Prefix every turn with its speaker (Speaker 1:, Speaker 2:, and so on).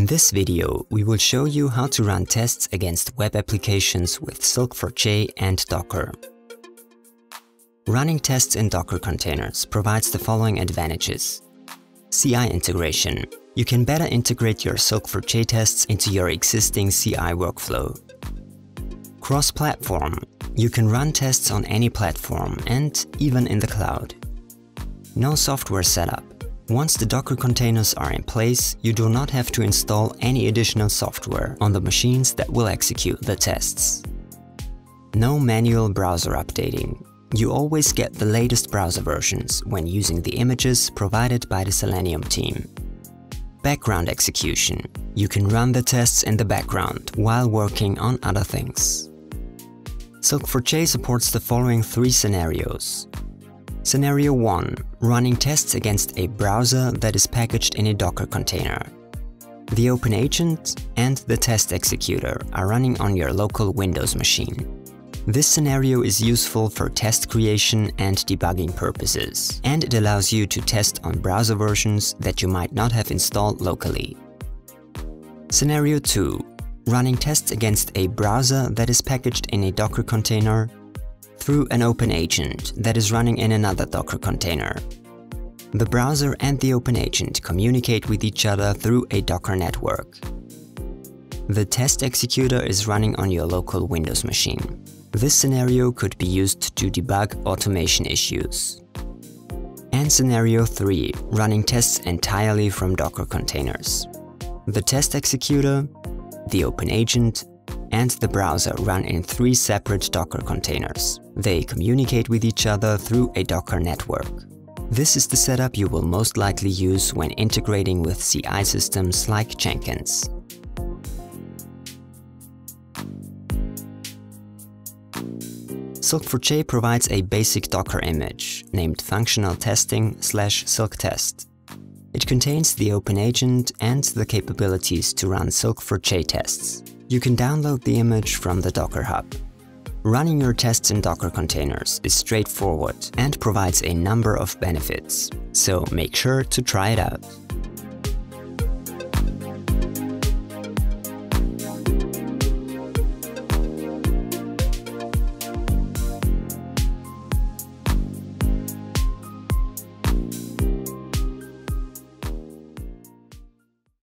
Speaker 1: In this video, we will show you how to run tests against web applications with Silk4j and Docker. Running tests in Docker containers provides the following advantages. CI integration. You can better integrate your Silk4j tests into your existing CI workflow. Cross-platform. You can run tests on any platform and even in the cloud. No software setup. Once the Docker containers are in place, you do not have to install any additional software on the machines that will execute the tests. No manual browser updating. You always get the latest browser versions when using the images provided by the Selenium team. Background execution. You can run the tests in the background while working on other things. Silk4j supports the following three scenarios. Scenario 1. Running tests against a browser that is packaged in a Docker container. The OpenAgent and the test executor are running on your local Windows machine. This scenario is useful for test creation and debugging purposes, and it allows you to test on browser versions that you might not have installed locally. Scenario 2. Running tests against a browser that is packaged in a Docker container through an open agent that is running in another Docker container. The browser and the open agent communicate with each other through a Docker network. The test executor is running on your local Windows machine. This scenario could be used to debug automation issues. And scenario 3, running tests entirely from Docker containers. The test executor, the OpenAgent, and the browser run in three separate Docker containers. They communicate with each other through a Docker network. This is the setup you will most likely use when integrating with CI systems like Jenkins. Silk4j provides a basic Docker image named functional testing slash silktest. It contains the open agent and the capabilities to run Silk4j tests. You can download the image from the Docker Hub. Running your tests in Docker containers is straightforward and provides a number of benefits, so make sure to try it out.